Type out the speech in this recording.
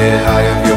get I of